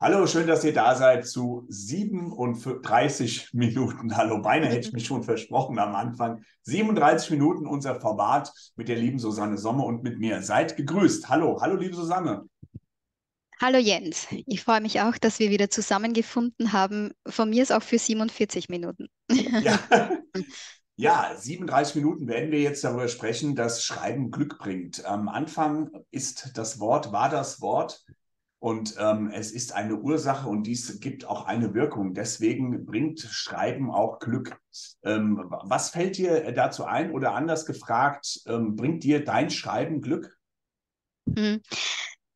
Hallo, schön, dass ihr da seid zu 37 Minuten. Hallo, beinahe hätte ich mich schon versprochen am Anfang. 37 Minuten unser Format mit der lieben Susanne Sommer und mit mir. Seid gegrüßt. Hallo, hallo, liebe Susanne. Hallo Jens, ich freue mich auch, dass wir wieder zusammengefunden haben. Von mir ist auch für 47 Minuten. Ja. Ja, 37 Minuten werden wir jetzt darüber sprechen, dass Schreiben Glück bringt. Am Anfang ist das Wort, war das Wort und ähm, es ist eine Ursache und dies gibt auch eine Wirkung. Deswegen bringt Schreiben auch Glück. Ähm, was fällt dir dazu ein oder anders gefragt, ähm, bringt dir dein Schreiben Glück? Hm.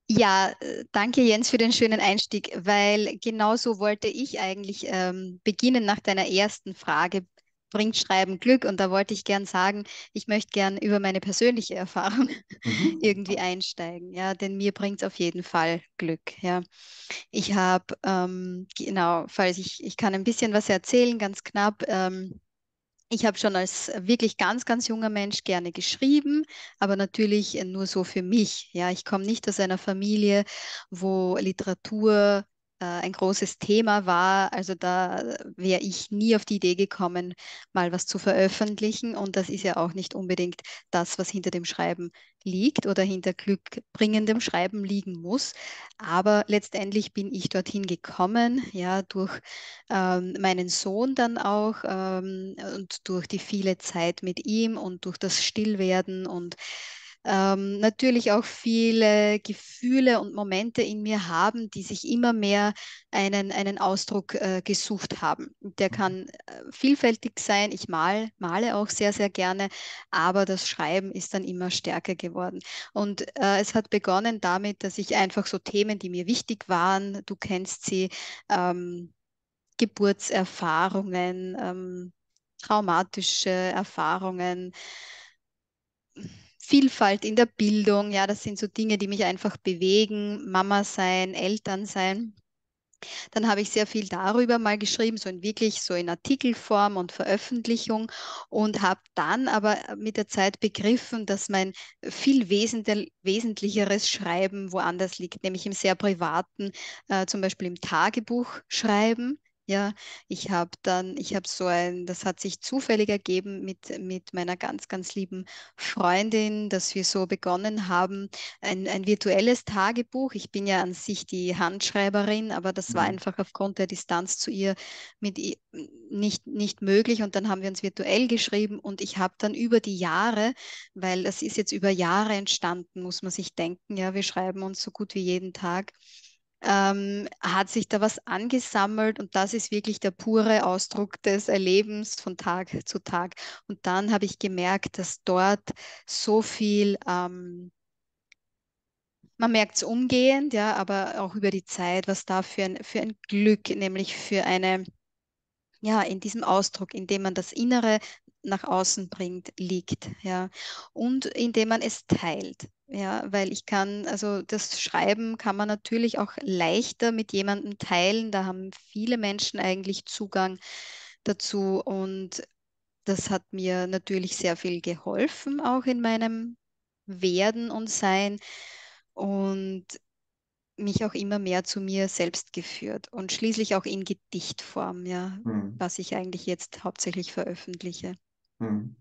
Ja, äh, danke Jens für den schönen Einstieg, weil genauso wollte ich eigentlich ähm, beginnen nach deiner ersten Frage bringt Schreiben Glück? Und da wollte ich gern sagen, ich möchte gern über meine persönliche Erfahrung mhm. irgendwie einsteigen. Ja, denn mir bringt es auf jeden Fall Glück. Ja, ich habe ähm, genau, falls ich ich kann ein bisschen was erzählen, ganz knapp. Ähm, ich habe schon als wirklich ganz, ganz junger Mensch gerne geschrieben, aber natürlich nur so für mich. Ja, ich komme nicht aus einer Familie, wo Literatur ein großes Thema war. Also da wäre ich nie auf die Idee gekommen, mal was zu veröffentlichen. Und das ist ja auch nicht unbedingt das, was hinter dem Schreiben liegt oder hinter glückbringendem Schreiben liegen muss. Aber letztendlich bin ich dorthin gekommen, ja, durch ähm, meinen Sohn dann auch ähm, und durch die viele Zeit mit ihm und durch das Stillwerden und ähm, natürlich auch viele Gefühle und Momente in mir haben, die sich immer mehr einen, einen Ausdruck äh, gesucht haben. Der kann äh, vielfältig sein. Ich mal, male auch sehr, sehr gerne, aber das Schreiben ist dann immer stärker geworden. Und äh, es hat begonnen damit, dass ich einfach so Themen, die mir wichtig waren, du kennst sie, ähm, Geburtserfahrungen, ähm, traumatische Erfahrungen, Vielfalt in der Bildung, ja, das sind so Dinge, die mich einfach bewegen, Mama sein, Eltern sein. Dann habe ich sehr viel darüber mal geschrieben, so in wirklich so in Artikelform und Veröffentlichung und habe dann aber mit der Zeit begriffen, dass mein viel wesentlicheres Schreiben woanders liegt, nämlich im sehr privaten, äh, zum Beispiel im Tagebuch schreiben. Ja, ich habe dann, ich habe so ein, das hat sich zufällig ergeben mit, mit meiner ganz, ganz lieben Freundin, dass wir so begonnen haben, ein, ein virtuelles Tagebuch. Ich bin ja an sich die Handschreiberin, aber das war mhm. einfach aufgrund der Distanz zu ihr mit nicht, nicht möglich. Und dann haben wir uns virtuell geschrieben und ich habe dann über die Jahre, weil das ist jetzt über Jahre entstanden, muss man sich denken, ja, wir schreiben uns so gut wie jeden Tag ähm, hat sich da was angesammelt und das ist wirklich der pure Ausdruck des Erlebens von Tag zu Tag. Und dann habe ich gemerkt, dass dort so viel, ähm, man merkt es umgehend, ja, aber auch über die Zeit, was da für ein, für ein Glück, nämlich für eine, ja, in diesem Ausdruck, in dem man das Innere nach außen bringt, liegt, ja, und indem man es teilt. Ja, weil ich kann, also das Schreiben kann man natürlich auch leichter mit jemandem teilen. Da haben viele Menschen eigentlich Zugang dazu und das hat mir natürlich sehr viel geholfen, auch in meinem Werden und Sein und mich auch immer mehr zu mir selbst geführt und schließlich auch in Gedichtform, ja, hm. was ich eigentlich jetzt hauptsächlich veröffentliche. Hm.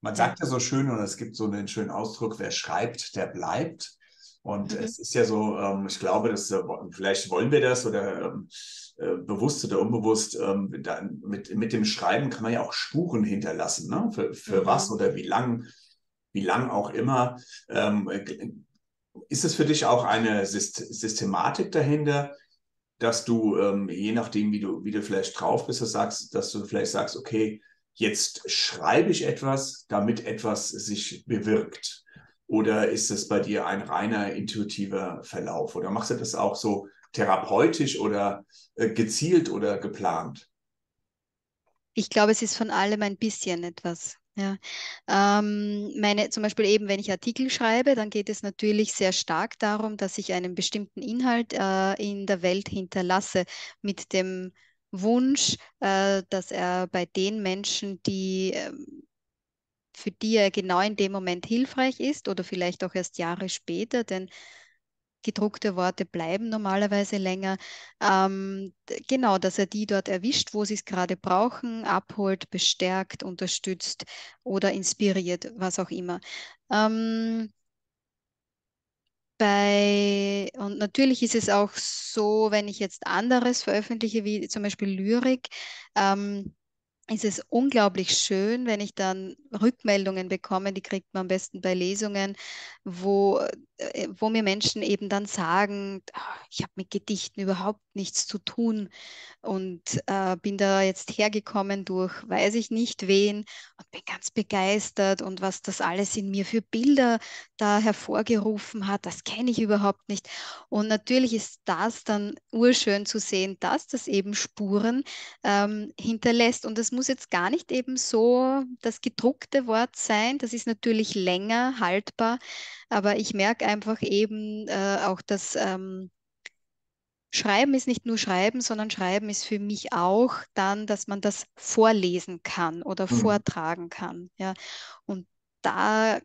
Man sagt ja so schön, und es gibt so einen schönen Ausdruck, wer schreibt, der bleibt. Und mhm. es ist ja so, ähm, ich glaube, dass, äh, vielleicht wollen wir das oder ähm, äh, bewusst oder unbewusst, ähm, da, mit, mit dem Schreiben kann man ja auch Spuren hinterlassen, ne? für, für mhm. was oder wie lang, wie lang auch immer. Ähm, ist es für dich auch eine Systematik dahinter, dass du, ähm, je nachdem, wie du, wie du vielleicht drauf bist, dass, sagst, dass du vielleicht sagst, okay, jetzt schreibe ich etwas, damit etwas sich bewirkt? Oder ist es bei dir ein reiner intuitiver Verlauf? Oder machst du das auch so therapeutisch oder äh, gezielt oder geplant? Ich glaube, es ist von allem ein bisschen etwas. Ja, ähm, meine, zum Beispiel eben, wenn ich Artikel schreibe, dann geht es natürlich sehr stark darum, dass ich einen bestimmten Inhalt äh, in der Welt hinterlasse mit dem Wunsch, äh, dass er bei den Menschen, die ähm, für die er genau in dem Moment hilfreich ist oder vielleicht auch erst Jahre später, denn gedruckte Worte bleiben normalerweise länger. Ähm, genau, dass er die dort erwischt, wo sie es gerade brauchen, abholt, bestärkt, unterstützt oder inspiriert, was auch immer. Ähm, bei, und natürlich ist es auch so, wenn ich jetzt anderes veröffentliche, wie zum Beispiel Lyrik, ähm, ist es unglaublich schön, wenn ich dann Rückmeldungen bekomme, die kriegt man am besten bei Lesungen, wo, wo mir Menschen eben dann sagen, "Ah, ich habe mit Gedichten überhaupt nichts zu tun und äh, bin da jetzt hergekommen durch weiß ich nicht wen und bin ganz begeistert und was das alles in mir für Bilder da hervorgerufen hat, das kenne ich überhaupt nicht. Und natürlich ist das dann urschön zu sehen, dass das eben Spuren ähm, hinterlässt. Und das muss jetzt gar nicht eben so das gedruckte Wort sein. Das ist natürlich länger haltbar, aber ich merke einfach eben äh, auch, dass ähm, Schreiben ist nicht nur Schreiben, sondern Schreiben ist für mich auch dann, dass man das vorlesen kann oder Mhm. vortragen kann. Ja. Und da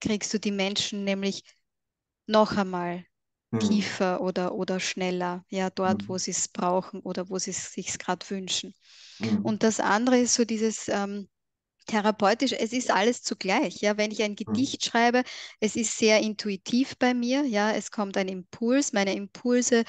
kriegst du die Menschen nämlich noch einmal Mhm. tiefer oder, oder schneller, ja, dort, wo Mhm. sie es brauchen oder wo sie es sich gerade wünschen. Mhm. Und das andere ist so dieses ähm, therapeutisch, es ist alles zugleich. Ja, wenn ich ein Mhm. Gedicht schreibe, es ist sehr intuitiv bei mir. Ja, es kommt ein Impuls. Meine Impulse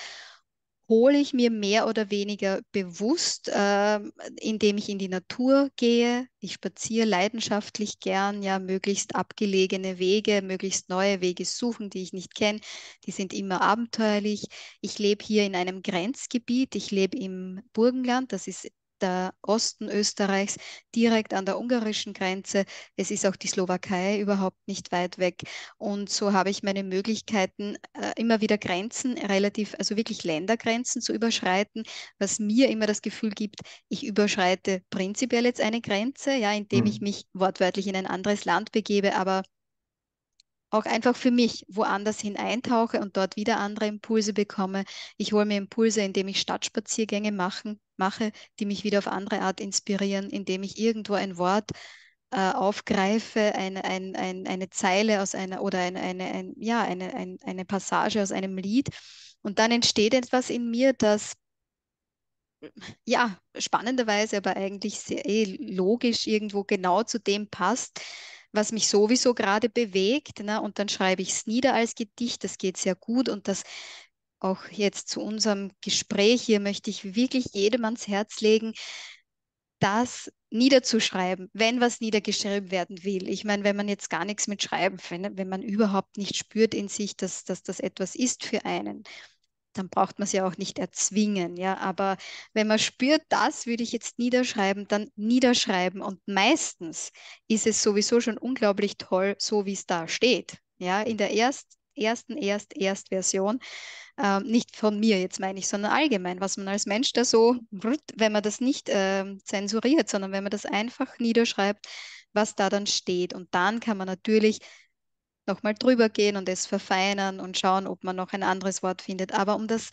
hole ich mir mehr oder weniger bewusst, ähm, indem ich in die Natur gehe. Ich spaziere leidenschaftlich gern, ja, möglichst abgelegene Wege, möglichst neue Wege suchen, die ich nicht kenne. Die sind immer abenteuerlich. Ich lebe hier in einem Grenzgebiet. Ich lebe im Burgenland. Das ist der Osten Österreichs, direkt an der ungarischen Grenze. Es ist auch die Slowakei überhaupt nicht weit weg. Und so habe ich meine Möglichkeiten, äh, immer wieder Grenzen, relativ, also wirklich Ländergrenzen zu überschreiten, was mir immer das Gefühl gibt, ich überschreite prinzipiell jetzt eine Grenze, ja, indem ich Mhm. mich wortwörtlich in ein anderes Land begebe, aber auch einfach für mich woanders hin eintauche und dort wieder andere Impulse bekomme. Ich hole mir Impulse, indem ich Stadtspaziergänge machen, mache, die mich wieder auf andere Art inspirieren, indem ich irgendwo ein Wort äh, aufgreife, eine, ein, ein, eine Zeile aus einer oder eine, eine, ein, ja, eine, ein, eine Passage aus einem Lied. Und dann entsteht etwas in mir, das ja, spannenderweise, aber eigentlich sehr eh logisch irgendwo genau zu dem passt, was mich sowieso gerade bewegt. Ne? Und dann schreibe ich es nieder als Gedicht. Das geht sehr gut. Und das auch jetzt zu unserem Gespräch hier möchte ich wirklich jedem ans Herz legen, das niederzuschreiben, wenn was niedergeschrieben werden will. Ich meine, wenn man jetzt gar nichts mit Schreiben, wenn, wenn man überhaupt nicht spürt in sich, dass, dass das etwas ist für einen, dann braucht man es ja auch nicht erzwingen, ja. Aber wenn man spürt, das würde ich jetzt niederschreiben, dann niederschreiben. Und meistens ist es sowieso schon unglaublich toll, so wie es da steht. Ja, in der erst, ersten Erst, Erstversion. Ähm, nicht von mir jetzt meine ich, sondern allgemein, was man als Mensch da so, wenn man das nicht ähm, zensuriert, sondern wenn man das einfach niederschreibt, was da dann steht. Und dann kann man natürlich nochmal drüber gehen und es verfeinern und schauen, ob man noch ein anderes Wort findet. Aber um das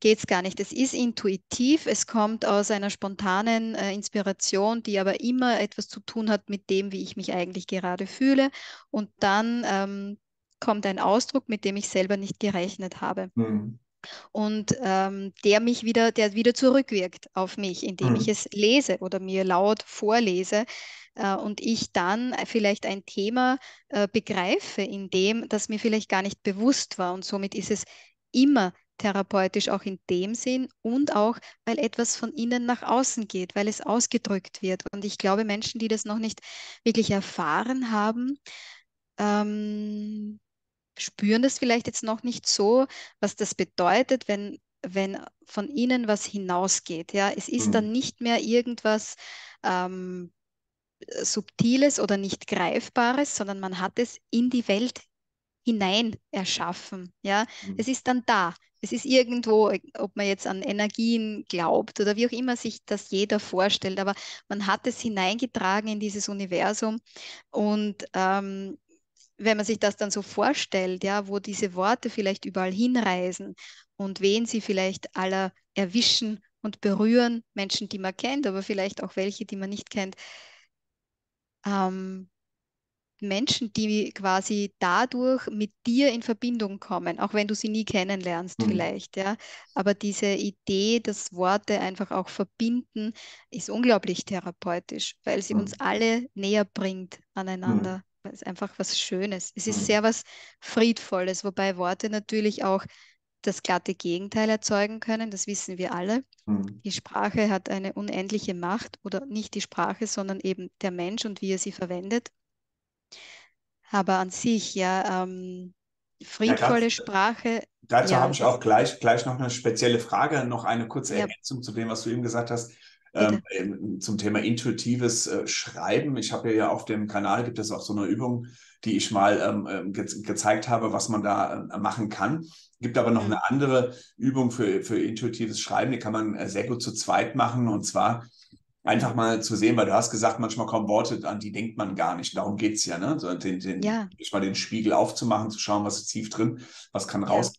geht es gar nicht. Es ist intuitiv, es kommt aus einer spontanen äh, Inspiration, die aber immer etwas zu tun hat mit dem, wie ich mich eigentlich gerade fühle. Und dann ähm, kommt ein Ausdruck, mit dem ich selber nicht gerechnet habe. Mhm. Und ähm, der mich wieder, der wieder zurückwirkt auf mich, indem ich Mhm. es lese oder mir laut vorlese äh, und ich dann vielleicht ein Thema äh, begreife, in dem das mir vielleicht gar nicht bewusst war. Und somit ist es immer therapeutisch auch in dem Sinn und auch, weil etwas von innen nach außen geht, weil es ausgedrückt wird. Und ich glaube, Menschen, die das noch nicht wirklich erfahren haben, ähm, spüren das vielleicht jetzt noch nicht so, was das bedeutet, wenn, wenn von ihnen was hinausgeht. Ja, es ist Mhm. dann nicht mehr irgendwas ähm, Subtiles oder nicht Greifbares, sondern man hat es in die Welt hinein erschaffen. Ja, Mhm. es ist dann da. Es ist irgendwo, ob man jetzt an Energien glaubt oder wie auch immer sich das jeder vorstellt, aber man hat es hineingetragen in dieses Universum und ähm, wenn man sich das dann so vorstellt, ja, wo diese Worte vielleicht überall hinreisen und wen sie vielleicht aller erwischen und berühren, Menschen, die man kennt, aber vielleicht auch welche, die man nicht kennt, ähm, Menschen, die quasi dadurch mit dir in Verbindung kommen, auch wenn du sie nie kennenlernst Mhm. vielleicht, ja. Aber diese Idee, dass Worte einfach auch verbinden, ist unglaublich therapeutisch, weil sie uns Mhm. alle näher bringt Mhm. Aneinander. Es ist einfach was Schönes. Es ist Mhm. sehr was Friedvolles, wobei Worte natürlich auch das glatte Gegenteil erzeugen können, das wissen wir alle. Mhm. Die Sprache hat eine unendliche Macht oder nicht die Sprache, sondern eben der Mensch und wie er sie verwendet. Aber an sich, ja, ähm, Ja, friedvolle dazu, Sprache, dazu habe ja, ich das, auch gleich, gleich noch eine spezielle Frage, noch eine kurze ja, Ergänzung zu dem, was du eben gesagt hast. Ähm, bitte. ähm, zum Thema intuitives äh, Schreiben. Ich habe ja auf dem Kanal gibt es auch so eine Übung, die ich mal ähm, ähm, ge gezeigt habe, was man da äh, machen kann. Gibt aber noch Hm, eine andere Übung für, für intuitives Schreiben, die kann man äh, sehr gut zu zweit machen. Und zwar einfach mal zu sehen, weil du hast gesagt, manchmal kommen Worte, an die denkt man gar nicht. Darum geht es ja, ne? So den, den, Ja, mal den Spiegel aufzumachen, zu schauen, was ist tief drin, was kann ja, raus.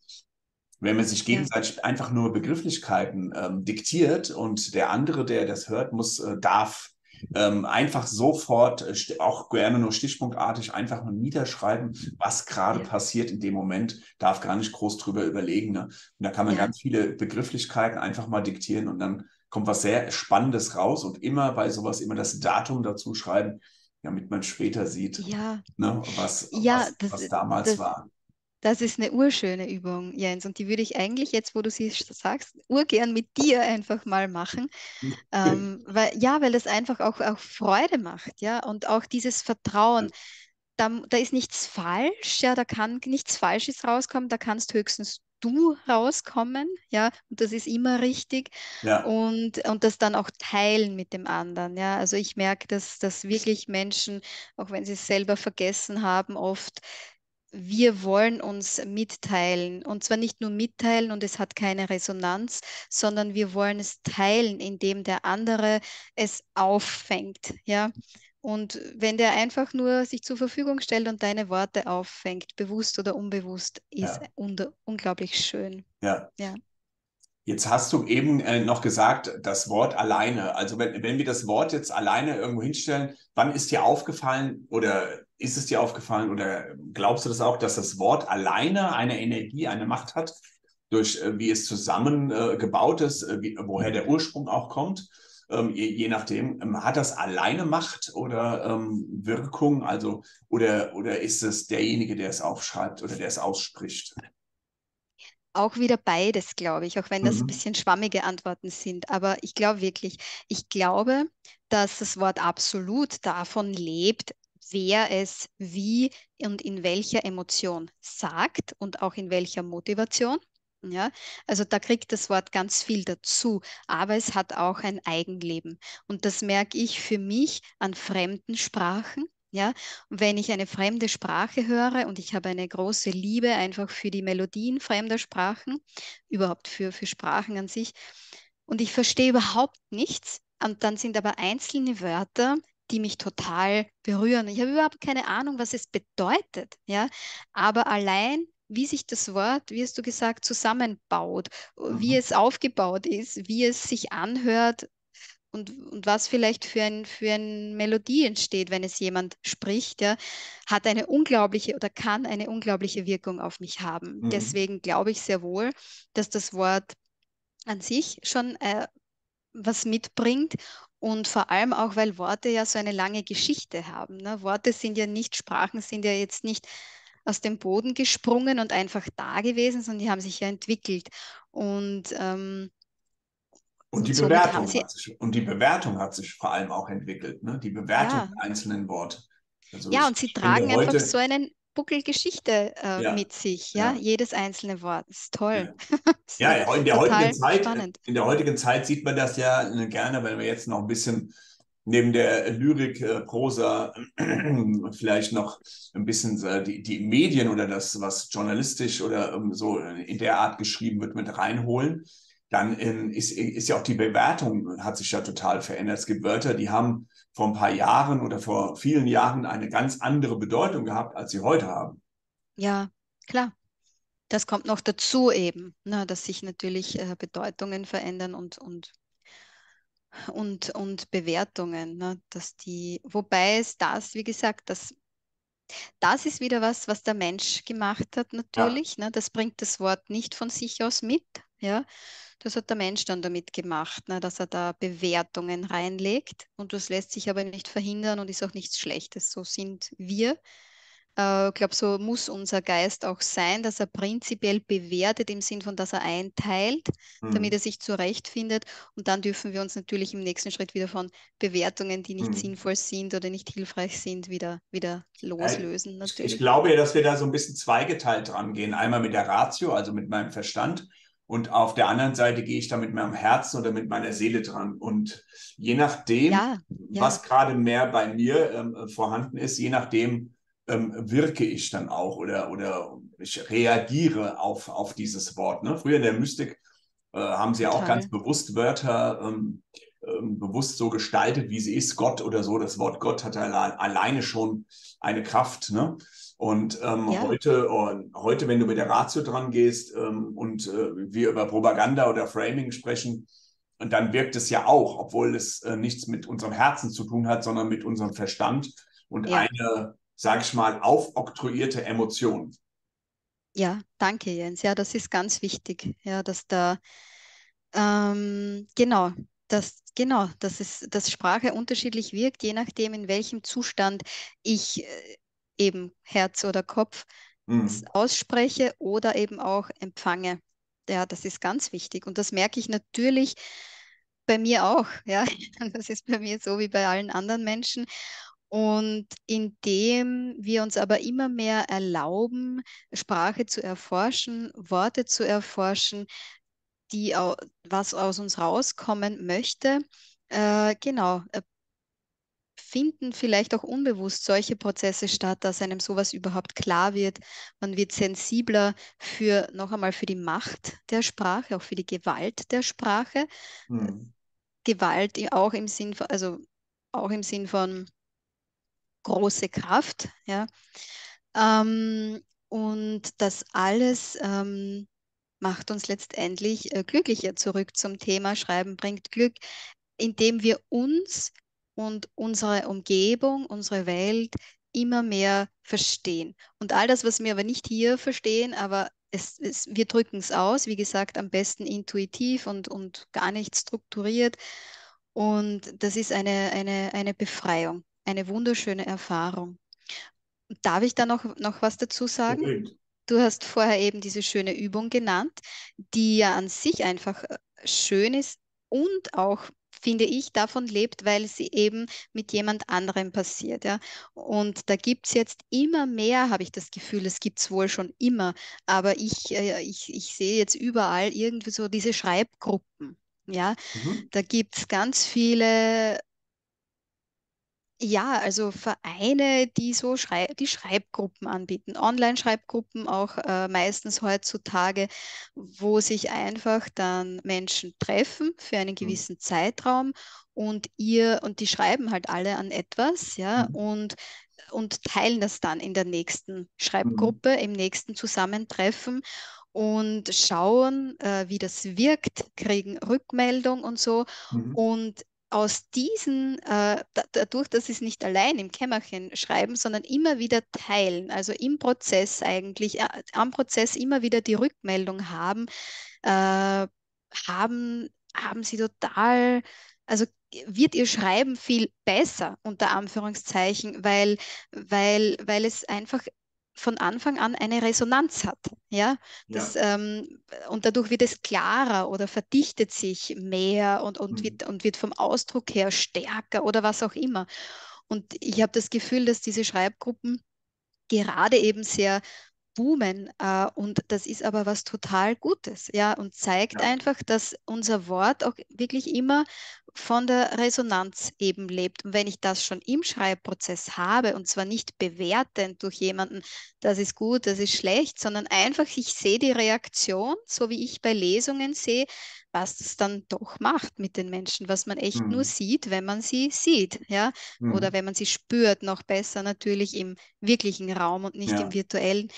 Wenn man sich ja, gegenseitig einfach nur Begrifflichkeiten ähm, diktiert und der andere, der das hört, muss, äh, darf ähm, einfach sofort, äh, auch gerne nur stichpunktartig, einfach nur niederschreiben, was gerade ja, passiert in dem Moment, darf gar nicht groß drüber überlegen. Ne? Und da kann man ja, ganz viele Begrifflichkeiten einfach mal diktieren und dann kommt was sehr Spannendes raus und immer bei sowas immer das Datum dazu schreiben, damit man später sieht, ja, ne, was, ja, was, das, was damals das, war. Das ist eine urschöne Übung, Jens, und die würde ich eigentlich jetzt, wo du sie sagst, urgern mit dir einfach mal machen. Ähm, weil, ja, weil das einfach auch, auch Freude macht, ja, und auch dieses Vertrauen. Da, da ist nichts falsch, ja, da kann nichts Falsches rauskommen, da kannst höchstens du rauskommen, ja, und das ist immer richtig. Ja, Und, und das dann auch teilen mit dem anderen, ja. Also ich merke, dass, dass wirklich Menschen, auch wenn sie es selber vergessen haben, oft wir wollen uns mitteilen. Und zwar nicht nur mitteilen und es hat keine Resonanz, sondern wir wollen es teilen, indem der andere es auffängt. Ja? Und wenn der einfach nur sich zur Verfügung stellt und deine Worte auffängt, bewusst oder unbewusst, ist ja, unglaublich schön. ja. Ja. Jetzt hast du eben äh, noch gesagt, das Wort alleine. Also wenn, wenn wir das Wort jetzt alleine irgendwo hinstellen, wann ist dir aufgefallen oder ist es dir aufgefallen oder glaubst du das auch, dass das Wort alleine eine Energie, eine Macht hat, durch äh, wie es zusammengebaut äh, ist, äh, wie, woher der Ursprung auch kommt? Ähm, je, je nachdem, ähm, hat das alleine Macht oder ähm, Wirkung? Also, oder, oder ist es derjenige, der es aufschreibt oder der es ausspricht? Auch wieder beides, glaube ich, auch wenn das ein Mhm. bisschen schwammige Antworten sind. Aber ich glaube wirklich, ich glaube, dass das Wort absolut davon lebt, wer es wie und in welcher Emotion sagt und auch in welcher Motivation. Ja, also da kriegt das Wort ganz viel dazu, aber es hat auch ein Eigenleben. Und das merke ich für mich an fremden Sprachen. Ja, und wenn ich eine fremde Sprache höre und ich habe eine große Liebe einfach für die Melodien fremder Sprachen, überhaupt für, für Sprachen an sich, und ich verstehe überhaupt nichts, und dann sind aber einzelne Wörter, die mich total berühren. Ich habe überhaupt keine Ahnung, was es bedeutet, ja, aber allein wie sich das Wort, wie hast du gesagt, zusammenbaut, wie Mhm. es aufgebaut ist, wie es sich anhört, und, und was vielleicht für ein, für eine Melodie entsteht, wenn es jemand spricht, ja, hat eine unglaubliche oder kann eine unglaubliche Wirkung auf mich haben. Mhm. Deswegen glaube ich sehr wohl, dass das Wort an sich schon äh, was mitbringt und vor allem auch, weil Worte ja so eine lange Geschichte haben. Ne? Worte sind ja nicht, Sprachen sind ja jetzt nicht aus dem Boden gesprungen und einfach da gewesen, sondern die haben sich ja entwickelt. Und, ähm, Und die somit Bewertung hat sich, und die Bewertung hat sich vor allem auch entwickelt, ne? Die Bewertung ja, der einzelnen Worte. Also Ja, und sie tragen einfach heute, so einen Buckel Geschichte äh, ja, mit sich, ja, ja, jedes einzelne Wort. Ist toll. ja. Ist äh, in der heutigen Zeit, spannend. in der heutigen Zeit sieht man das ja äh, gerne, wenn wir jetzt noch ein bisschen neben der Lyrik, äh, Prosa, vielleicht noch ein bisschen äh, die, die Medien oder das, was journalistisch oder ähm, so in der Art geschrieben wird, mit reinholen. Dann ähm, ist, ist ja auch die Bewertung hat sich ja total verändert. Es gibt Wörter, die haben vor ein paar Jahren oder vor vielen Jahren eine ganz andere Bedeutung gehabt, als sie heute haben. Ja, klar. Das kommt noch dazu eben, ne, dass sich natürlich äh, Bedeutungen verändern und, und, und, und Bewertungen, ne, dass die, wobei es das, wie gesagt, das Das ist wieder was, was der Mensch gemacht hat, Ja. natürlich. Ne? Das bringt das Wort nicht von sich aus mit. Ja? Das hat der Mensch dann damit gemacht, ne? dass er da Bewertungen reinlegt. Und das lässt sich aber nicht verhindern und ist auch nichts Schlechtes. So sind wir. Äh, ich glaube, so muss unser Geist auch sein, dass er prinzipiell bewertet im Sinn von, dass er einteilt, damit Hm. er sich zurechtfindet. Und dann dürfen wir uns natürlich im nächsten Schritt wieder von Bewertungen, die nicht Hm. sinnvoll sind oder nicht hilfreich sind, wieder, wieder Äh, loslösen, Ich, ich natürlich. glaube ja, dass wir da so ein bisschen zweigeteilt dran gehen. Einmal mit der Ratio, also mit meinem Verstand. Und auf der anderen Seite gehe ich da mit meinem Herzen oder mit meiner Seele dran. Und je nachdem, Ja, ja, was gerade mehr bei mir ähm, vorhanden ist, je nachdem ähm, wirke ich dann auch oder, oder ich reagiere auf, auf dieses Wort. Ne? Früher in der Mystik äh, haben sie ja auch ganz bewusst Wörter ähm, ähm, bewusst so gestaltet, wie sie ist, Gott oder so. Das Wort Gott hat alle, alleine schon eine Kraft. Ne? Und ähm, Ja, heute, heute, wenn du mit der Ratio dran gehst ähm, und äh, wir über Propaganda oder Framing sprechen, und dann wirkt es ja auch, obwohl es äh, nichts mit unserem Herzen zu tun hat, sondern mit unserem Verstand und ja, eine, sag ich mal, aufoktroyierte Emotion. ja, danke, Jens. Ja, das ist ganz wichtig. Ja, dass da, ähm, genau, dass, genau, dass es, dass Sprache unterschiedlich wirkt, je nachdem, in welchem Zustand ich äh, eben Herz oder Kopf es Hm. ausspreche oder eben auch empfange. Ja, das ist ganz wichtig. Und das merke ich natürlich bei mir auch. Ja, das ist bei mir so wie bei allen anderen Menschen. Und indem wir uns aber immer mehr erlauben, Sprache zu erforschen, Worte zu erforschen, die was aus uns rauskommen möchte, äh, genau, äh, finden vielleicht auch unbewusst solche Prozesse statt, dass einem sowas überhaupt klar wird. Man wird sensibler für, noch einmal, für die Macht der Sprache, auch für die Gewalt der Sprache. Äh, Hm. Gewalt auch im Sinn von, also auch im Sinn von große Kraft, ja. Ähm, und das alles ähm, macht uns letztendlich äh, glücklicher. Zurück zum Thema Schreiben bringt Glück, indem wir uns und unsere Umgebung, unsere Welt immer mehr verstehen. Und all das, was wir aber nicht hier verstehen, aber es, es, wir drücken es aus, wie gesagt, am besten intuitiv und, und gar nicht strukturiert. Und das ist eine, eine, eine Befreiung, eine wunderschöne Erfahrung. Darf ich da noch, noch was dazu sagen? Unbedingt. Du hast vorher eben diese schöne Übung genannt, die ja an sich einfach äh, schön ist und auch, finde ich, davon lebt, weil sie eben mit jemand anderem passiert. Ja? Und da gibt es jetzt immer mehr, habe ich das Gefühl, es gibt es wohl schon immer, aber ich, äh, ich, ich sehe jetzt überall irgendwie so diese Schreibgruppen. Ja, Mhm. da gibt es ganz viele ja, also Vereine, die so Schrei die Schreibgruppen anbieten, Online-Schreibgruppen auch äh, meistens heutzutage, wo sich einfach dann Menschen treffen für einen Mhm. gewissen Zeitraum und ihr und die schreiben halt alle an etwas, ja, Mhm. und und teilen das dann in der nächsten Mhm. Schreibgruppe, im nächsten Zusammentreffen und schauen, äh, wie das wirkt, kriegen Rückmeldung und so. Mhm. Und aus diesen, äh, da, dadurch, dass sie es nicht allein im Kämmerchen schreiben, sondern immer wieder teilen, also im Prozess eigentlich, äh, am Prozess immer wieder die Rückmeldung haben, äh, haben, haben sie total, also wird ihr Schreiben viel besser, unter Anführungszeichen, weil, weil, weil es einfach von Anfang an eine Resonanz hat. Ja, das, Ja. ähm, und dadurch wird es klarer oder verdichtet sich mehr und, und, Mhm. wird, und wird vom Ausdruck her stärker oder was auch immer. Und ich habe das Gefühl, dass diese Schreibgruppen gerade eben sehr boomen. Äh, und das ist aber was total Gutes, ja, und zeigt Ja. einfach, dass unser Wort auch wirklich immer von der Resonanz eben lebt. Und wenn ich das schon im Schreibprozess habe, und zwar nicht bewertend durch jemanden, das ist gut, das ist schlecht, sondern einfach, ich sehe die Reaktion, so wie ich bei Lesungen sehe, was das dann doch macht mit den Menschen, was man echt nur Mhm. sieht, wenn man sie sieht, ja, oder Mhm. wenn man sie spürt, noch besser natürlich im wirklichen Raum und nicht im Ja. virtuellen.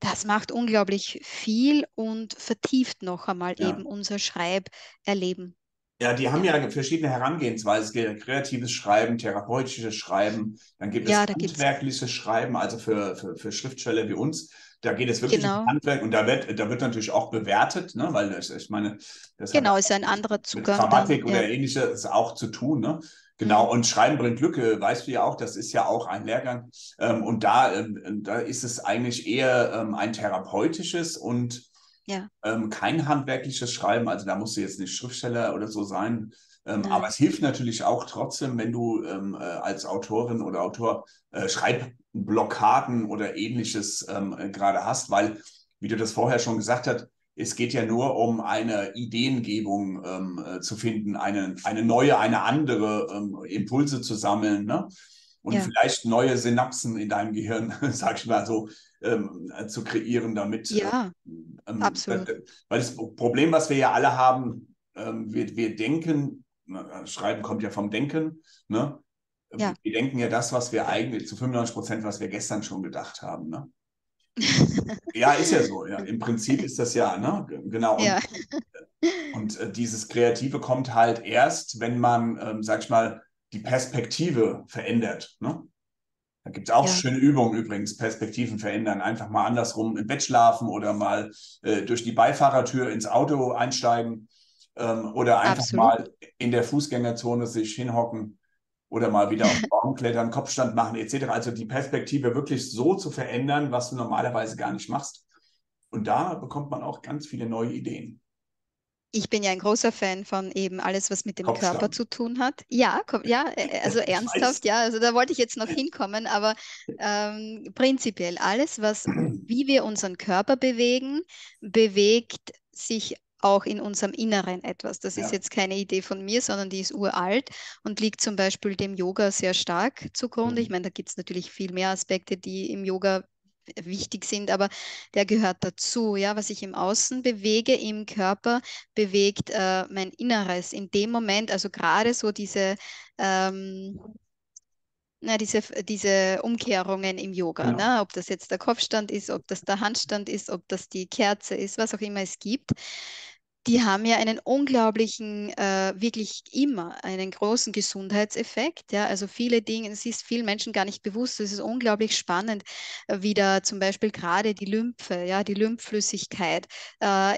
Das macht unglaublich viel und vertieft noch einmal eben Ja. unser Schreiberleben. Ja, die haben ja, ja verschiedene Herangehensweisen. Kreatives Schreiben, therapeutisches Schreiben, dann gibt ja, es handwerkliches Schreiben, also für, für, für Schriftsteller wie uns. Da geht es wirklich genau. um Handwerk und da wird, da wird natürlich auch bewertet, ne? weil ich, ich meine, das genau, hat ist ein anderer Zugang. Mit Grammatik dann, oder ja. ähnliches auch zu tun. Ne? Genau, mhm. und Schreiben bringt Glück, weißt du ja auch, das ist ja auch ein Lehrgang. Ähm, und da, ähm, da ist es eigentlich eher ähm, ein therapeutisches und ja. ähm, kein handwerkliches Schreiben. Also da musst du jetzt nicht Schriftsteller oder so sein. Ähm, aber es hilft natürlich auch trotzdem, wenn du ähm, äh, als Autorin oder Autor äh, Schreibblockaden oder ähnliches ähm, äh, gerade hast, weil, wie du das vorher schon gesagt hast, es geht ja nur um eine Ideengebung ähm, äh, zu finden, eine, eine neue, eine andere ähm, Impulse zu sammeln. Ne? Und ja. vielleicht neue Synapsen in deinem Gehirn, sag ich mal so, ähm, zu kreieren, damit. Ja, ähm, absolut. Äh, weil das Problem, was wir ja alle haben, ähm, wir, wir denken, Schreiben kommt ja vom Denken, ne? Ja. Wir denken ja das, was wir eigentlich zu 95 Prozent, was wir gestern schon gedacht haben. Ne? ja, ist ja so. Ja. Im Prinzip ist das ja, ne? Genau. Und, ja. und äh, dieses Kreative kommt halt erst, wenn man, ähm, sag ich mal, die Perspektive verändert. Ne? Da gibt es auch ja. schöne Übungen übrigens, Perspektiven verändern. Einfach mal andersrum im Bett schlafen oder mal äh, durch die Beifahrertür ins Auto einsteigen ähm, oder einfach Absolut. mal in der Fußgängerzone sich hinhocken oder mal wieder auf den Baum klettern, Kopfstand machen etc. Also die Perspektive wirklich so zu verändern, was du normalerweise gar nicht machst. Und da bekommt man auch ganz viele neue Ideen ich bin ja ein großer Fan von eben alles, was mit dem Kopfstand. Körper zu tun hat. Ja, komm, ja, äh, äh, also ernsthaft, ja, also da wollte ich jetzt noch hinkommen, aber ähm, prinzipiell alles, was, wie wir unseren Körper bewegen, bewegt sich auch in unserem Inneren etwas. Das ja. ist jetzt keine Idee von mir, sondern die ist uralt und liegt zum Beispiel dem Yoga sehr stark zugrunde. Mhm. Ich meine, da gibt es natürlich viel mehr Aspekte, die im Yoga wichtig sind, aber der gehört dazu. Ja, was ich im Außen bewege, im Körper, bewegt äh, mein Inneres. In dem Moment, also gerade so diese ähm, na, diese, diese Umkehrungen im Yoga, genau. ne? ob das jetzt der Kopfstand ist, ob das der Handstand ist, ob das die Kerze ist, was auch immer es gibt die haben ja einen unglaublichen, äh, wirklich immer einen großen Gesundheitseffekt. Ja? Also viele Dinge, es ist vielen Menschen gar nicht bewusst. Es ist unglaublich spannend, äh, wie da zum Beispiel gerade die Lymphe, ja, die Lymphflüssigkeit äh,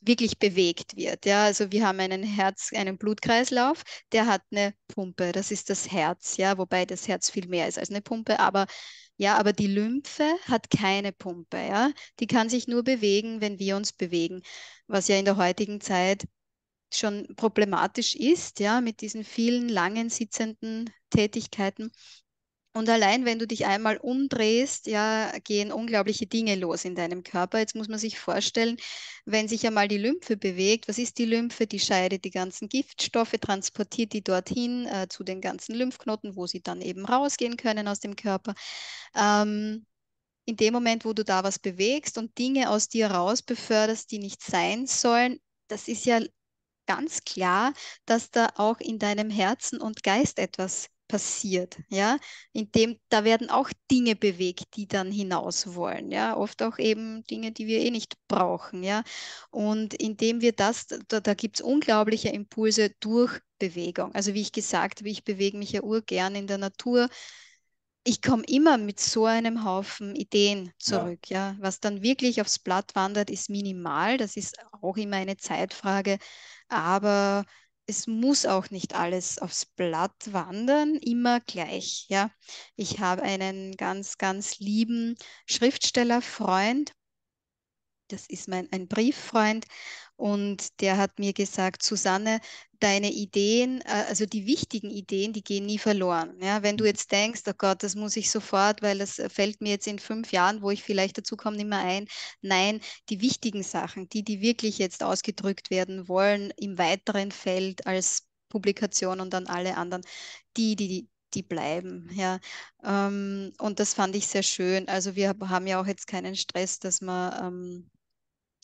wirklich bewegt wird. Ja, also wir haben einen Herz, einen Blutkreislauf, der hat eine Pumpe, das ist das Herz, ja, wobei das Herz viel mehr ist als eine Pumpe, aber ja, aber die Lymphe hat keine Pumpe, ja. Die kann sich nur bewegen, wenn wir uns bewegen, was ja in der heutigen Zeit schon problematisch ist, ja, mit diesen vielen langen sitzenden Tätigkeiten. Und allein, wenn du dich einmal umdrehst, ja, gehen unglaubliche Dinge los in deinem Körper. Jetzt muss man sich vorstellen, wenn sich einmal die Lymphe bewegt, was ist die Lymphe? Die scheidet die ganzen Giftstoffe, transportiert die dorthin äh, zu den ganzen Lymphknoten, wo sie dann eben rausgehen können aus dem Körper. Ähm, in dem Moment, wo du da was bewegst und Dinge aus dir raus beförderst, die nicht sein sollen, das ist ja ganz klar, dass da auch in deinem Herzen und Geist etwas passiert, ja, indem da werden auch Dinge bewegt, die dann hinaus wollen, ja, oft auch eben Dinge, die wir eh nicht brauchen, ja, und indem wir das, da, da gibt es unglaubliche Impulse durch Bewegung. Also wie ich gesagt habe, ich bewege mich ja urgern in der Natur. Ich komme immer mit so einem Haufen Ideen zurück, ja. ja. Was dann wirklich aufs Blatt wandert, ist minimal. Das ist auch immer eine Zeitfrage, aber es muss auch nicht alles aufs Blatt wandern, immer gleich. Ja, ich habe einen ganz, ganz lieben Schriftstellerfreund. Das ist mein ein Brieffreund und der hat mir gesagt, Susanne, deine Ideen, äh, also die wichtigen Ideen, die gehen nie verloren. Ja, wenn du mhm. jetzt denkst, oh Gott, das muss ich sofort, weil das fällt mir jetzt in fünf Jahren, wo ich vielleicht dazu komme, nicht mehr ein. Nein, die wichtigen Sachen, die, die wirklich jetzt ausgedrückt werden wollen, im weiteren Feld als Publikation und dann alle anderen, die, die, die bleiben. Ja. Ähm, und das fand ich sehr schön. Also wir haben ja auch jetzt keinen Stress, dass man ähm,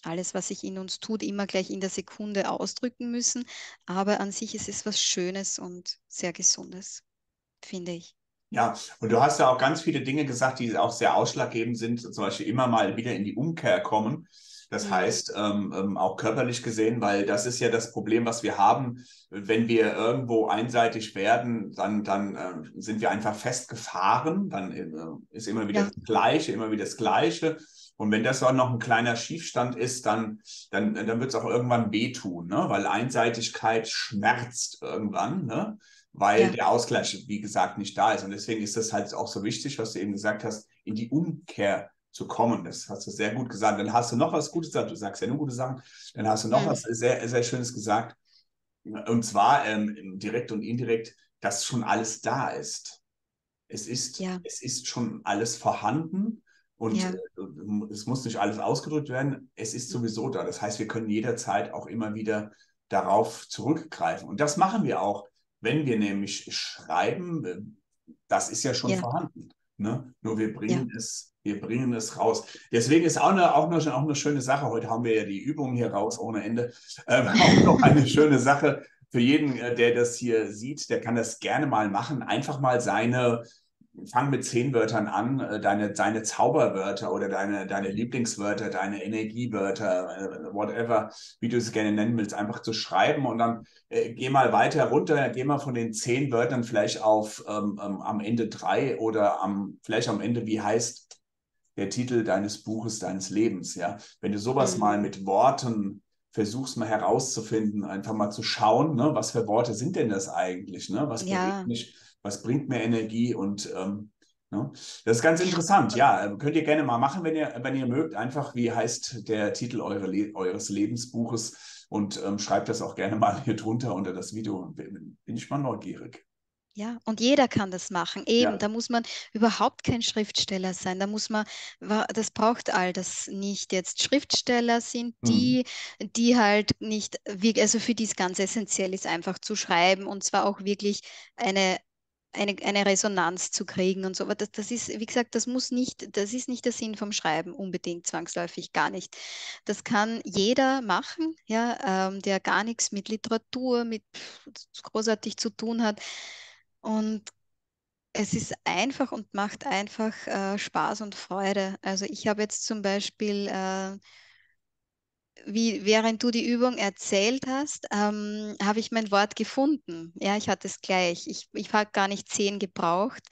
alles, was sich in uns tut, immer gleich in der Sekunde ausdrücken müssen. Aber an sich ist es was Schönes und sehr Gesundes, finde ich. Ja, und du hast ja auch ganz viele Dinge gesagt, die auch sehr ausschlaggebend sind, zum Beispiel immer mal wieder in die Umkehr kommen. Das mhm. heißt, ähm, ähm, auch körperlich gesehen, weil das ist ja das Problem, was wir haben. Wenn wir irgendwo einseitig werden, dann, dann äh, sind wir einfach festgefahren. Dann äh, ist immer wieder ja. das Gleiche, immer wieder das Gleiche. Und wenn das auch noch ein kleiner Schiefstand ist, dann, dann, dann wird es auch irgendwann wehtun, ne? weil Einseitigkeit schmerzt irgendwann, ne? weil ja. der Ausgleich, wie gesagt, nicht da ist. Und deswegen ist das halt auch so wichtig, was du eben gesagt hast, in die Umkehr zu kommen. Das hast du sehr gut gesagt. Dann hast du noch was Gutes gesagt. Du sagst ja nur gute Sachen. Dann hast du noch mhm. was sehr, sehr Schönes gesagt. Und zwar ähm, direkt und indirekt, dass schon alles da ist. Es ist, ja. es ist schon alles vorhanden und ja. Äh, es muss nicht alles ausgedrückt werden. Es ist sowieso da. Das heißt, wir können jederzeit auch immer wieder darauf zurückgreifen. Und das machen wir auch, wenn wir nämlich schreiben. Das ist ja schon ja. vorhanden. Ne? Nur wir bringen ja. es, wir bringen es raus. Deswegen ist auch eine, auch, eine, auch eine schöne Sache. Heute haben wir ja die Übung hier raus ohne Ende. Ähm, auch noch eine schöne Sache für jeden, äh, der das hier sieht, der kann das gerne mal machen. Einfach mal seine fang mit zehn Wörtern an, äh, deine, deine Zauberwörter oder deine, deine Lieblingswörter, deine Energiewörter, äh, whatever, wie du es gerne nennen willst, einfach zu schreiben und dann äh, geh mal weiter runter, geh mal von den zehn Wörtern vielleicht auf ähm, ähm, am Ende drei oder am, vielleicht am Ende, wie heißt der Titel deines Buches, deines Lebens, ja. Wenn du sowas mhm. mal mit Worten versuchst mal herauszufinden, einfach mal zu schauen, ne, was für Worte sind denn das eigentlich, ne? Was ja. bewegt mich, was bringt mir Energie und ähm, ne? das ist ganz interessant. Ja, ähm, könnt ihr gerne mal machen, wenn ihr, wenn ihr mögt. Einfach, wie heißt der Titel eure Le eures Lebensbuches und ähm, schreibt das auch gerne mal hier drunter unter das Video. Bin, bin ich mal neugierig. Ja, und jeder kann das machen. Eben, ja. da muss man überhaupt kein Schriftsteller sein. Da muss man, das braucht all das nicht. Jetzt Schriftsteller sind mhm. die, mhm. die halt nicht, also für die es ganz essentiell ist, einfach zu schreiben und zwar auch wirklich eine eine, eine Resonanz zu kriegen und so. Aber das, das ist, wie gesagt, das muss nicht, das ist nicht der Sinn vom Schreiben unbedingt zwangsläufig gar nicht. Das kann jeder machen, ja, ähm, der gar nichts mit Literatur, mit großartig zu tun hat. Und es ist einfach und macht einfach äh, Spaß und Freude. Also ich habe jetzt zum Beispiel äh, wie, während du die Übung erzählt hast, ähm, habe ich mein Wort gefunden. Ja, ich hatte es gleich. Ich, ich habe gar nicht zehn gebraucht.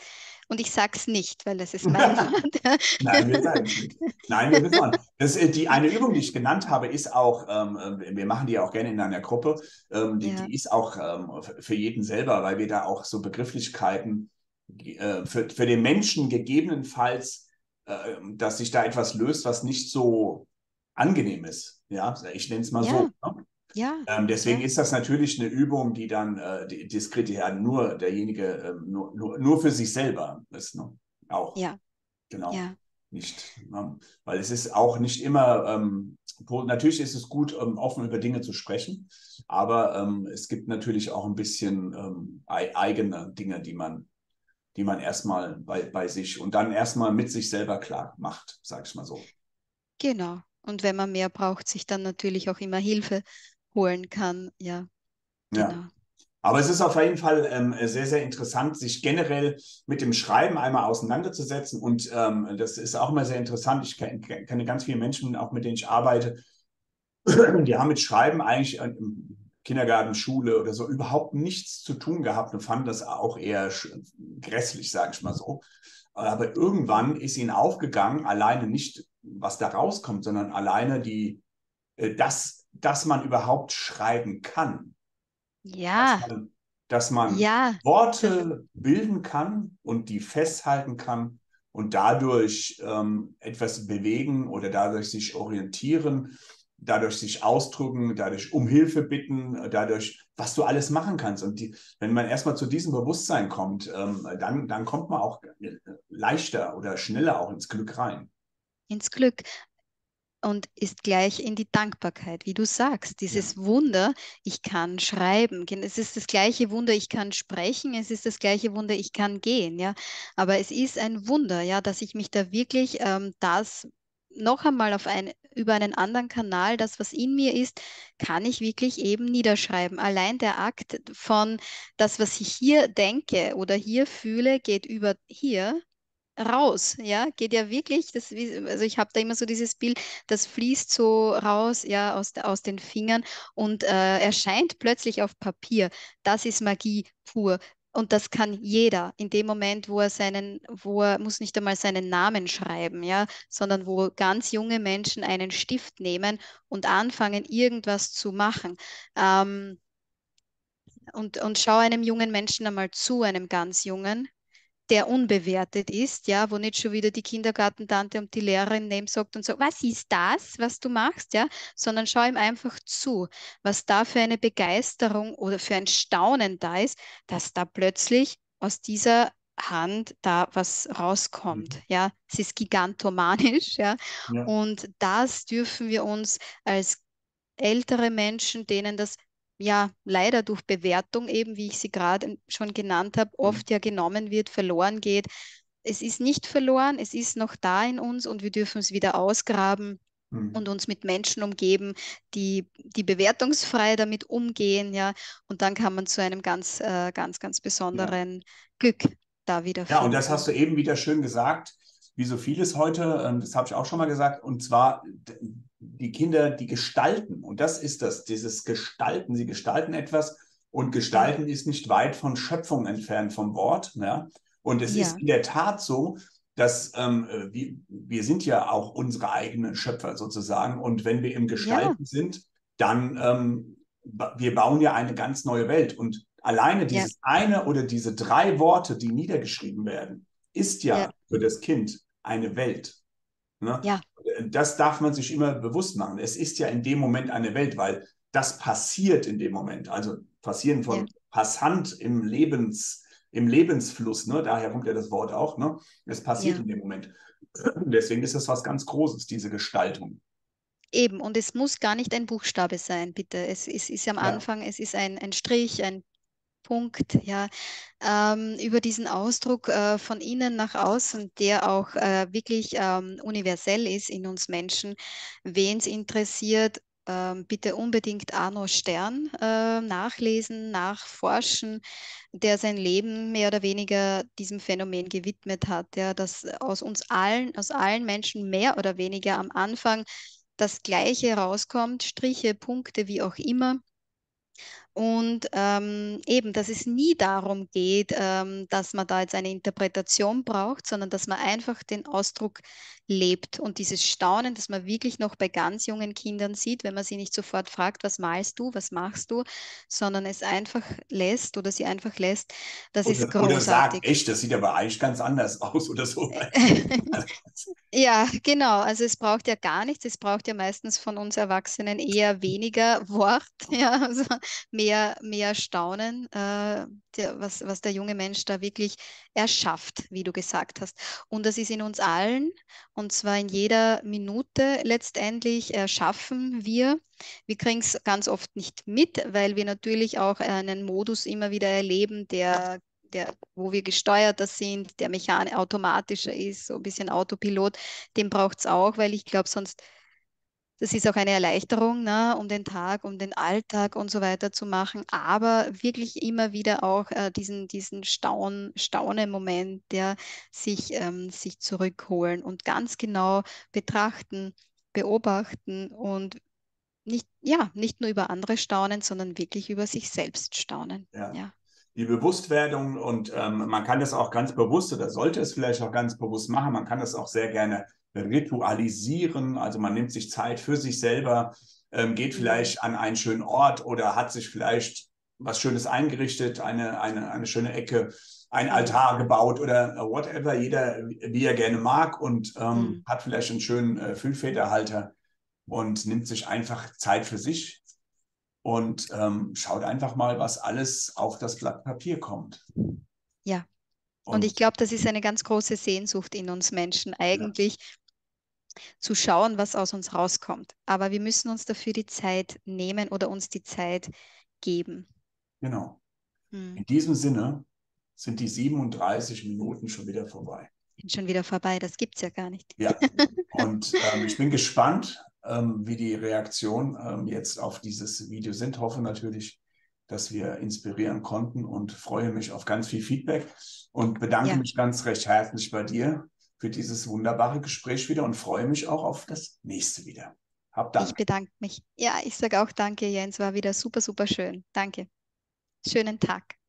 Und ich sage es nicht, weil das ist mein Wort. Nein, wir sagen nicht. Nein, wir wissen das, äh, die eine Übung, die ich genannt habe, ist auch, ähm, äh, wir machen die auch gerne in einer Gruppe, ähm, die, ja. die, ist auch ähm, für jeden selber, weil wir da auch so Begrifflichkeiten äh, für, für den Menschen gegebenenfalls, äh, dass sich da etwas löst, was nicht so angenehm ist. Ja, ich nenne es mal ja. so. Ne? Ja, ähm, deswegen ja. ist das natürlich eine Übung, die dann äh, die, diskrete ja nur derjenige äh, nur, nur, nur für sich selber ist. Ne? Auch. Ja. Genau. Ja. Nicht. Ne? Weil es ist auch nicht immer, ähm, natürlich ist es gut, ähm, offen über Dinge zu sprechen, aber ähm, es gibt natürlich auch ein bisschen ähm, eigene Dinge, die man, die man erstmal bei, bei sich und dann erstmal mit sich selber klar macht, sag ich mal so. Genau. Und wenn man mehr braucht, sich dann natürlich auch immer Hilfe holen kann. Ja. Genau. Ja. Aber es ist auf jeden Fall ähm, sehr, sehr interessant, sich generell mit dem Schreiben einmal auseinanderzusetzen. Und ähm, das ist auch immer sehr interessant. Ich kenne, kenne ganz viele Menschen, auch mit denen ich arbeite, die haben mit Schreiben eigentlich im Kindergarten, Schule oder so überhaupt nichts zu tun gehabt und fanden das auch eher grässlich, sage ich mal so. Aber irgendwann ist ihnen aufgegangen, alleine nicht, was da rauskommt, sondern alleine die, äh, das, dass man überhaupt schreiben kann. Ja. Dass man, dass man ja. Worte bilden kann und die festhalten kann und dadurch ähm, etwas bewegen oder dadurch sich orientieren dadurch sich ausdrücken, dadurch um Hilfe bitten, dadurch, was du alles machen kannst. Und die, wenn man erstmal zu diesem Bewusstsein kommt, ähm, dann, dann kommt man auch leichter oder schneller auch ins Glück rein. Ins Glück und ist gleich in die Dankbarkeit, wie du sagst, dieses ja. Wunder, ich kann schreiben. Es ist das gleiche Wunder, ich kann sprechen, es ist das gleiche Wunder, ich kann gehen, ja. Aber es ist ein Wunder, ja, dass ich mich da wirklich ähm, das noch einmal auf ein, über einen anderen Kanal, das, was in mir ist, kann ich wirklich eben niederschreiben. Allein der Akt von das, was ich hier denke oder hier fühle, geht über hier raus, ja, geht ja wirklich, das, also ich habe da immer so dieses Bild, das fließt so raus, ja, aus, aus den Fingern und äh, erscheint plötzlich auf Papier. Das ist Magie pur. Und das kann jeder in dem Moment, wo er seinen, wo er muss nicht einmal seinen Namen schreiben, ja, sondern wo ganz junge Menschen einen Stift nehmen und anfangen, irgendwas zu machen. Ähm, und, und schau einem jungen Menschen einmal zu, einem ganz jungen, der unbewertet ist, ja, wo nicht schon wieder die Kindergartentante und die Lehrerin neben sagt und sagt, was ist das, was du machst, ja, sondern schau ihm einfach zu, was da für eine Begeisterung oder für ein Staunen da ist, dass da plötzlich aus dieser Hand da was rauskommt, mhm. ja, es ist gigantomanisch, ja, ja, und das dürfen wir uns als ältere Menschen, denen das ja leider durch Bewertung eben, wie ich sie gerade schon genannt habe, mhm. oft ja genommen wird, verloren geht. Es ist nicht verloren, es ist noch da in uns und wir dürfen es wieder ausgraben mhm. und uns mit Menschen umgeben, die, die bewertungsfrei damit umgehen, ja. Und dann kann man zu einem ganz, äh, ganz, ganz besonderen ja. Glück da wieder Ja, und das hast du eben wieder schön gesagt, wie so vieles heute, ähm, das habe ich auch schon mal gesagt, und zwar die Kinder, die gestalten. Und das ist das, dieses Gestalten. Sie gestalten etwas und gestalten ist nicht weit von Schöpfung entfernt vom Wort. Ja? Und es ja. ist in der Tat so, dass ähm, wir, wir sind ja auch unsere eigenen Schöpfer sozusagen. Und wenn wir im Gestalten ja. sind, dann ähm, wir bauen ja eine ganz neue Welt. Und alleine dieses eine oder diese drei Worte, die niedergeschrieben werden, ist ja, für das Kind eine Welt. Ne? Ja das darf man sich immer bewusst machen. Es ist ja in dem Moment eine Welt, weil das passiert in dem Moment. Also passieren von ja. Passant im Lebens, im Lebensfluss, ne? daher kommt ja das Wort auch, ne? Es passiert ja. in dem Moment. Deswegen ist das was ganz Großes, diese Gestaltung. Eben, und es muss gar nicht ein Buchstabe sein, bitte. Es, es ist am ja. Anfang, es ist ein, ein Strich, ein Punkt, ja, ähm, über diesen Ausdruck äh, von innen nach außen, der auch äh, wirklich ähm, universell ist in uns Menschen. Wen es interessiert, ähm, bitte unbedingt Arno Stern äh, nachlesen, nachforschen, der sein Leben mehr oder weniger diesem Phänomen gewidmet hat, ja, dass aus uns allen, aus allen Menschen mehr oder weniger am Anfang das Gleiche rauskommt, Striche, Punkte, wie auch immer und ähm, eben, dass es nie darum geht, ähm, dass man da jetzt eine Interpretation braucht, sondern dass man einfach den Ausdruck lebt und dieses Staunen, das man wirklich noch bei ganz jungen Kindern sieht, wenn man sie nicht sofort fragt, was malst du, was machst du, sondern es einfach lässt oder sie einfach lässt, das oder, ist großartig. Oder sagt, echt, das sieht aber eigentlich ganz anders aus oder so. ja, genau. Also es braucht ja gar nichts. Es braucht ja meistens von uns Erwachsenen eher weniger Wort, ja, also mehr, mehr Staunen, äh, der, was, was der junge Mensch da wirklich erschafft, wie du gesagt hast. Und das ist in uns allen, und zwar in jeder Minute letztendlich erschaffen wir. Wir kriegen es ganz oft nicht mit, weil wir natürlich auch einen Modus immer wieder erleben, der der, wo wir gesteuerter sind, der mechanisch automatischer ist, so ein bisschen Autopilot, den braucht es auch, weil ich glaube, sonst das ist auch eine Erleichterung, ne, um den Tag, um den Alltag und so weiter zu machen, aber wirklich immer wieder auch äh, diesen, diesen Staun, Staune-Moment, der sich, ähm, sich zurückholen und ganz genau betrachten, beobachten und nicht, ja, nicht nur über andere staunen, sondern wirklich über sich selbst staunen. Ja. ja. Die Bewusstwerdung und ähm, man kann das auch ganz bewusst oder sollte es vielleicht auch ganz bewusst machen. Man kann das auch sehr gerne ritualisieren. Also man nimmt sich Zeit für sich selber, ähm, geht vielleicht an einen schönen Ort oder hat sich vielleicht was Schönes eingerichtet, eine, eine, eine schöne Ecke, ein. Altar gebaut oder whatever, jeder wie er gerne mag und ähm, mhm. hat vielleicht einen schönen äh, Füllfederhalter und nimmt sich einfach Zeit für sich und ähm, schaut einfach mal, was alles auf das Blatt Papier kommt. Ja. Und, und ich glaube, das ist eine ganz große Sehnsucht in uns Menschen, eigentlich ja zu schauen, was aus uns rauskommt. Aber wir müssen uns dafür die Zeit nehmen oder uns die Zeit geben. Genau. Hm. In diesem Sinne sind die 37 Minuten schon wieder vorbei. Sind schon wieder vorbei, das gibt es ja gar nicht. Ja, und ähm, ich bin gespannt, ähm, wie die Reaktionen ähm, jetzt auf dieses Video sind. Hoffe natürlich, dass wir inspirieren konnten und freue mich auf ganz viel Feedback und bedanke Ja. mich ganz recht herzlich bei dir für dieses wunderbare Gespräch wieder und freue mich auch auf das nächste wieder. Hab Ich Dank. bedanke mich. Ja, ich sage auch danke, Jens. War wieder super, super schön. Danke. Schönen Tag.